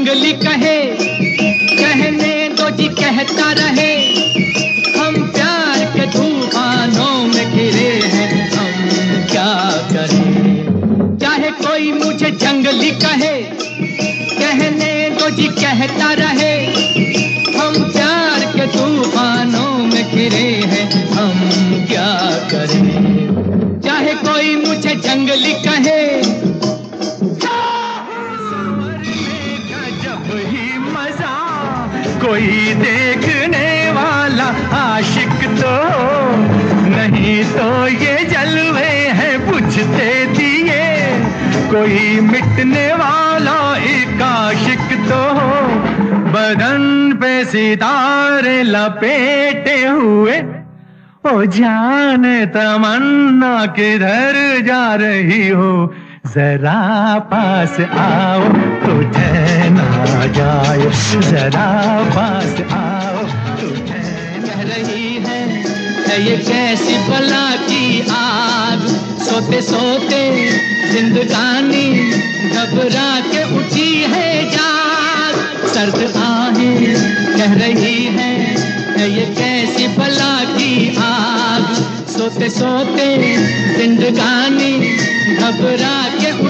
जंगली कहे, कहने दो जी कहता रहे, हम प्यार के तूफानों में गिरे हैं, हम क्या करें? चाहे कोई मुझे जंगली कहे, कहने तो जी कहता रहे कोई देखने वाला आशिक तो नहीं तो ये जलवे हैं बुझते दिए। कोई मिटने वाला एक आशिक तो बदन पे सितारे लपेटे हुए। ओ जान तमन्ना किधर जा रही हो, जरा पास आओ जाए जरा पास रही है कैसी बला की आग? सोते सोते जिंदगानी घबरा के उठी है जाग। सर्द आहें कह रही है है ये कैसी बला की आग? सोते सोते जिंदगानी घबरा के उठी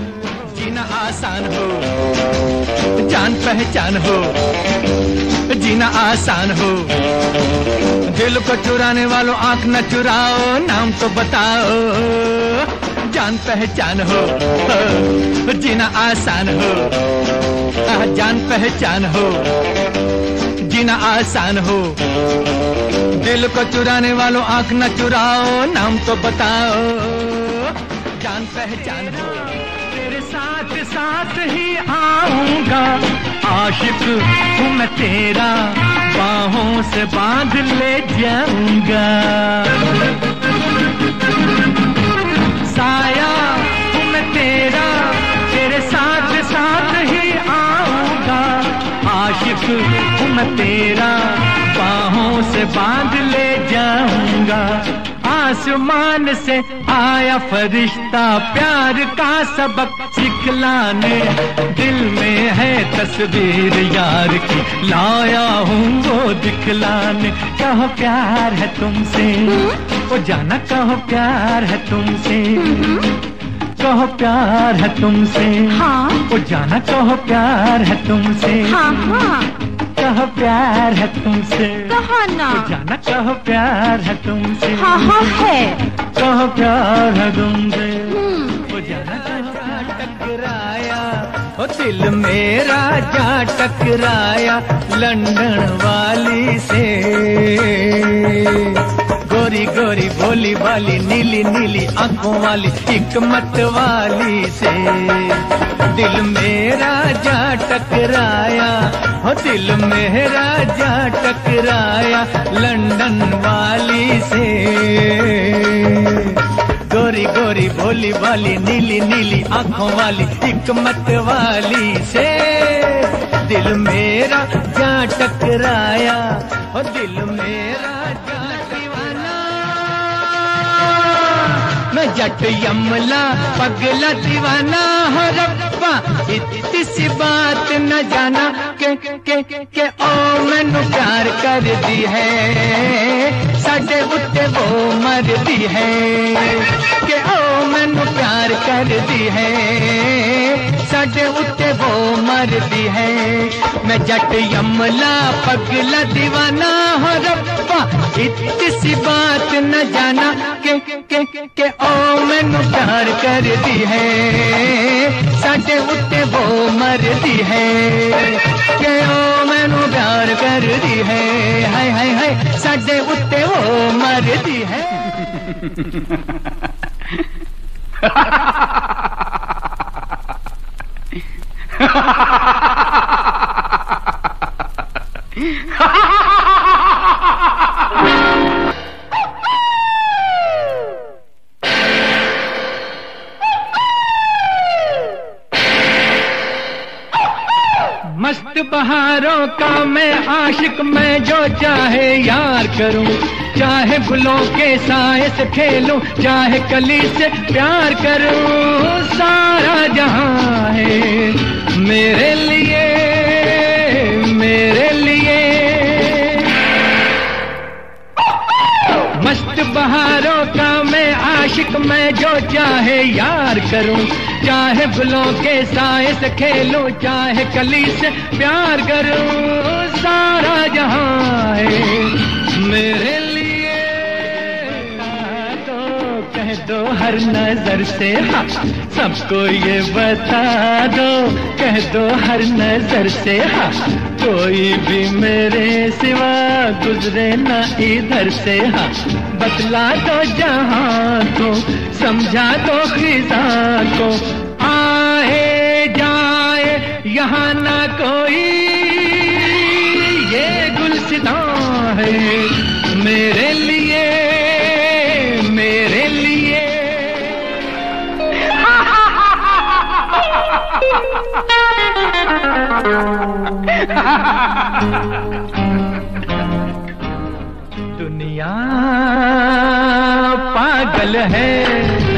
जीना आसान हो। जान पहचान हो। जीना आसान हो। दिल को चुराने वालों आँख न चुराओ, नाम तो बताओ। जान पहचान हो। जीना आसान हो। जान पहचान हो। जीना आसान हो। दिल को चुराने वालों आँख न चुराओ, नाम तो बताओ। जान पहचान हो। साथ साथ ही आऊँगा। आशिक, हूँ मैं तेरा, बाहों से बाँध ले जाऊँगा। साया, हूँ मैं तेरा, तेरे साथ साथ ही आऊँगा। आशिक, हूँ मैं तेरा, बाहों से बाँध ले जाऊँगा। आसमान से आया फरिश्ता प्यार का सबक सिखलाने दिल में है तस्वीर यार की लाया हूँ वो दिखलाने। कहो प्यार है तुमसे वो जाना कहो प्यार है तुमसे कहो प्यार है तुमसे हाँ। वो जाना कहो प्यार है तुमसे। हाँ हाँ। कहो प्यार है तुमसे। कहा ना। जाना कहो प्यार है तुमसे। हाँ हाँ है। कहो प्यार है तुमसे। हम्म, वो जाना टकराया ओ दिल मेरा जा टकराया लंदन वाली से। गोरी गोरी भोली वाली नीली नीली आँखों वाली हिकमत वाली से। दिल मेरा जा टकराया, हो दिल मेरा जा टकराया लंदन वाली से। गोरी गोरी भोली वाली नीली नीली आँखों वाली, हिकमत वाली से। दिल मेरा जा टकराया, हो दिल मेरा जा मैं जट यमला, पगला दीवाना, हो रब्बा इतनी सी बात न जाना के के के ओ मैनू प्यार कर दी है। साडे उत्ते वो मर दी है, के ओ मैनू प्यार कर दी है। साडे उत्ते वो मर दी है, मैं जट यमला पगला दीवाना हो रब्बा। इतनी सी बात न जाना के के के ओ मैनू प्यार कर दी है। ਸਾਡੇ ਉੱਤੇ ਉਹ ਮਰਦੀ ਹੈ ਕਿ ਉਹ ਮੈਨੂੰ ਪਿਆਰ ਕਰਦੀ ਹੈ ਹਾਏ ਹਾਏ ਹਾਏ ਸਾਡੇ ਉੱਤੇ ਉਹ ਮਰਦੀ ਹੈ बहारों का मैं आशिक, मैं जो चाहे यार करूँ। चाहे गुलों के साए से खेलूं, चाहे कली से प्यार करूँ। सारा जहाँ है मेरे लिए मेरे लिए आशिक मैं जो चाहे यार करूँ, चाहे गुलों के साए से खेलूं, चाहे कली से प्यार करूँ, सारा जहाँ है। मेरे लिए तो कह दो हर नज़र से। हाँ सबको ये बता दो, कह दो हर नज़र से। हाँ कोई भी मेरे सिवा गुजरे ना इधर से। हाँ बतला दो जहाँ को, समझा दो खिजा को। आए, जाए, यहाँ ना कोई। ये गुलसिदा है मेरे लिए मेरे लिए। दुनिया पागल है।